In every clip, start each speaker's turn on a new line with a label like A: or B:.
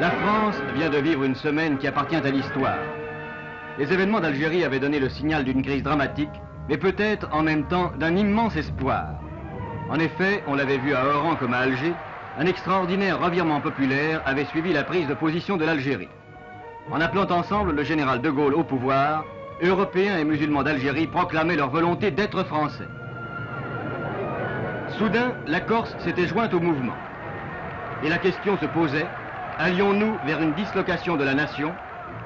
A: La France vient de vivre une semaine qui appartient à l'histoire. Les événements d'Algérie avaient donné le signal d'une crise dramatique, mais peut-être en même temps d'un immense espoir. En effet, on l'avait vu à Oran comme à Alger, un extraordinaire revirement populaire avait suivi la prise de position de l'Algérie. En appelant ensemble le général de Gaulle au pouvoir, Européens et musulmans d'Algérie proclamaient leur volonté d'être français. Soudain, la Corse s'était jointe au mouvement. Et la question se posait, allions-nous vers une dislocation de la nation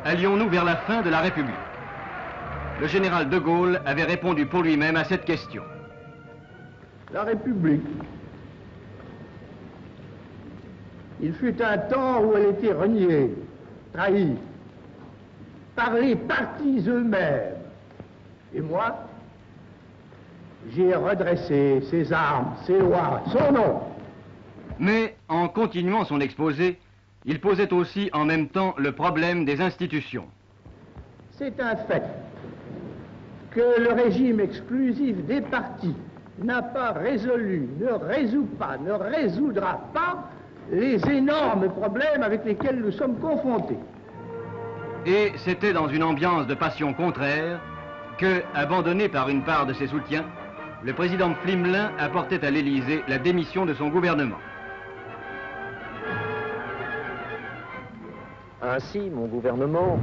A: Allions-nous vers la fin de la République? Le général de Gaulle avait répondu pour lui-même à cette question.
B: La République, il fut un temps où elle était reniée, trahie, par les partis eux-mêmes. Et moi, j'ai redressé ses armes, ses lois, son nom.
A: Mais en continuant son exposé, il posait aussi en même temps le problème des institutions.
B: C'est un fait que le régime exclusif des partis n'a pas résolu, ne résout pas, ne résoudra pas les énormes problèmes avec lesquels nous sommes confrontés.
A: Et c'était dans une ambiance de passion contraire que, abandonné par une part de ses soutiens, le président Flimelin apportait à l'Élysée la démission de son gouvernement.
C: Ainsi, mon gouvernement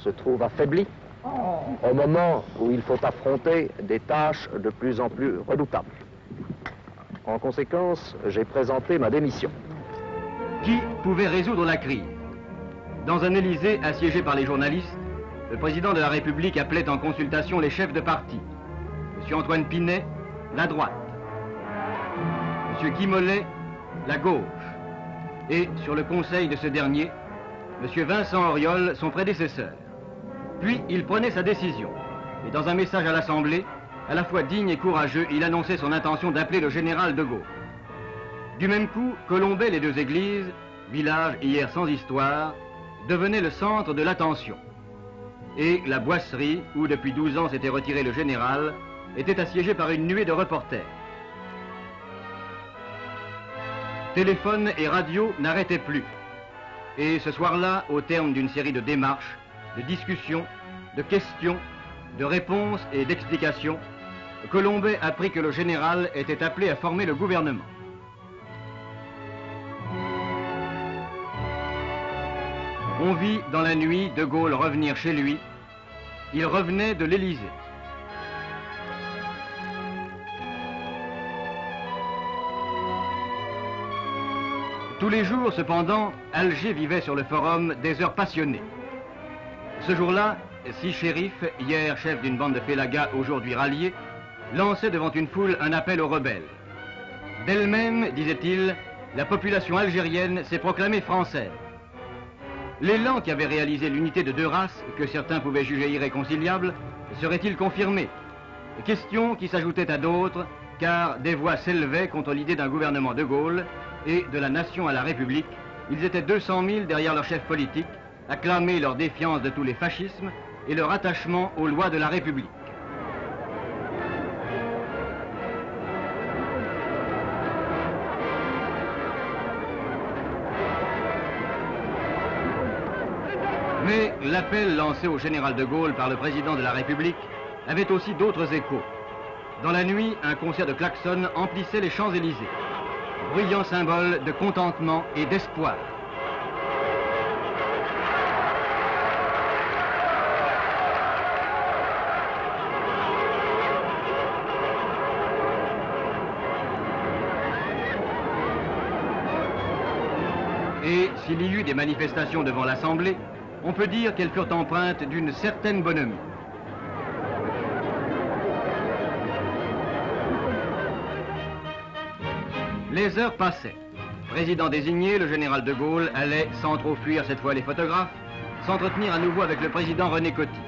C: se trouve affaibli au moment où il faut affronter des tâches de plus en plus redoutables. En conséquence, j'ai présenté ma démission.
A: Qui pouvait résoudre la crise? Dans un Élysée assiégé par les journalistes, le président de la République appelait en consultation les chefs de parti. M. Antoine Pinet, la droite. M. Guy Mollet, la gauche. Et, sur le conseil de ce dernier, M. Vincent Auriol, son prédécesseur. Puis il prenait sa décision. Et dans un message à l'Assemblée, à la fois digne et courageux, il annonçait son intention d'appeler le général de Gaulle. Du même coup, Colombay, les deux églises, village hier sans histoire, devenait le centre de l'attention. Et la boisserie, où depuis 12 ans s'était retiré le général, était assiégée par une nuée de reporters. Téléphone et radio n'arrêtaient plus. Et ce soir-là, au terme d'une série de démarches, de discussions, de questions, de réponses et d'explications, Colombet apprit que le général était appelé à former le gouvernement. On vit dans la nuit De Gaulle revenir chez lui. Il revenait de l'Élysée. Tous les jours, cependant, Alger vivait sur le forum des heures passionnées. Ce jour-là, six shérifs, hier chefs d'une bande de félagas, aujourd'hui ralliés, lançaient devant une foule un appel aux rebelles. D'elle-même, disait-il, la population algérienne s'est proclamée française. L'élan qui avait réalisé l'unité de deux races, que certains pouvaient juger irréconciliable, serait-il confirmé? Question qui s'ajoutait à d'autres, car des voix s'élevaient contre l'idée d'un gouvernement de Gaulle et de la nation à la République. Ils étaient 200 000 derrière leur chef politique, à clamer leur défiance de tous les fascismes et leur attachement aux lois de la République. Mais l'appel lancé au général de Gaulle par le président de la République avait aussi d'autres échos. Dans la nuit, un concert de klaxons emplissait les Champs-Élysées, bruyant symbole de contentement et d'espoir. Et s'il y eut des manifestations devant l'Assemblée, on peut dire qu'elles furent empreintes d'une certaine bonhomie. Les heures passaient. Président désigné, le général de Gaulle allait, sans trop fuir cette fois les photographes, s'entretenir à nouveau avec le président René Coty.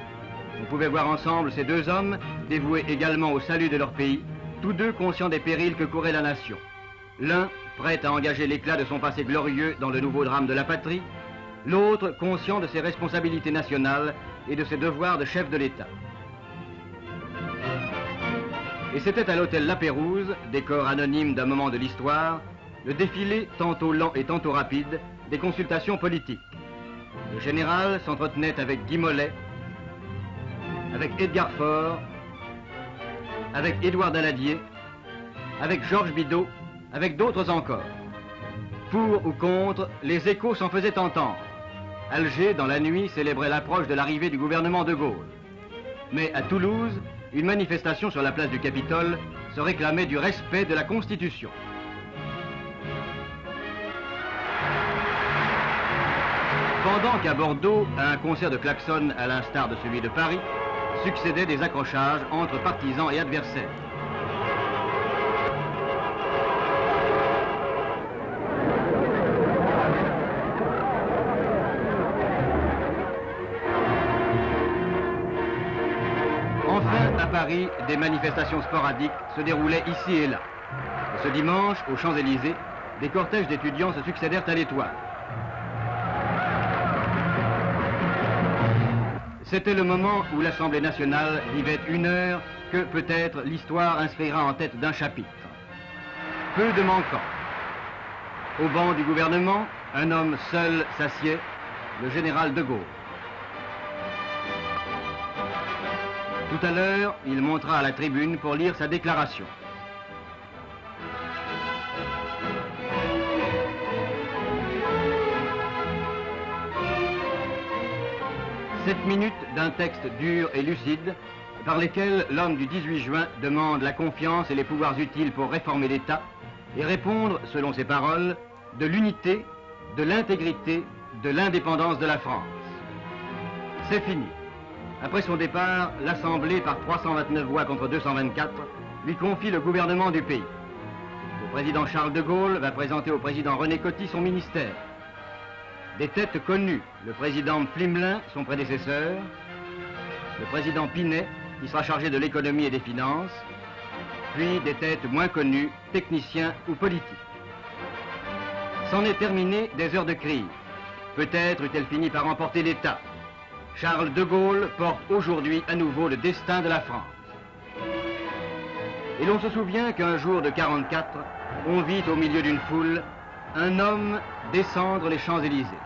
A: On pouvait voir ensemble ces deux hommes, dévoués également au salut de leur pays, tous deux conscients des périls que courait la nation. L'un prêt à engager l'éclat de son passé glorieux dans le nouveau drame de la patrie, l'autre conscient de ses responsabilités nationales et de ses devoirs de chef de l'État. Et c'était à l'hôtel La Pérouse, décor anonyme d'un moment de l'histoire, le défilé tantôt lent et tantôt rapide des consultations politiques. Le général s'entretenait avec Guy Mollet, avec Edgar Faure, avec Édouard Daladier, avec Georges Bidault, avec d'autres encore. Pour ou contre, les échos s'en faisaient entendre. Alger, dans la nuit, célébrait l'approche de l'arrivée du gouvernement de Gaulle. Mais à Toulouse, une manifestation sur la place du Capitole se réclamait du respect de la Constitution. Pendant qu'à Bordeaux, un concert de klaxon à l'instar de celui de Paris, succédaient des accrochages entre partisans et adversaires. À Paris, des manifestations sporadiques se déroulaient ici et là. Ce dimanche, aux Champs-Élysées, des cortèges d'étudiants se succédèrent à l'étoile. C'était le moment où l'Assemblée nationale vivait une heure que peut-être l'histoire inscrira en tête d'un chapitre. Peu de manquants. Au banc du gouvernement, un homme seul s'assied, le général de Gaulle. Tout à l'heure, il montera à la tribune pour lire sa déclaration. Sept minutes d'un texte dur et lucide par lesquels l'homme du 18 juin demande la confiance et les pouvoirs utiles pour réformer l'État et répondre, selon ses paroles, de l'unité, de l'intégrité, de l'indépendance de la France. C'est fini. Après son départ, l'Assemblée, par 329 voix contre 224, lui confie le gouvernement du pays. Le président Charles de Gaulle va présenter au président René Coty son ministère. Des têtes connues, le président Flimelin, son prédécesseur, le président Pinet, qui sera chargé de l'économie et des finances, puis des têtes moins connues, techniciens ou politiques. C'en est terminé des heures de crise. Peut-être eut-elle fini par emporter l'État. Charles de Gaulle porte aujourd'hui à nouveau le destin de la France. Et l'on se souvient qu'un jour de 44, on vit au milieu d'une foule un homme descendre les Champs-Élysées.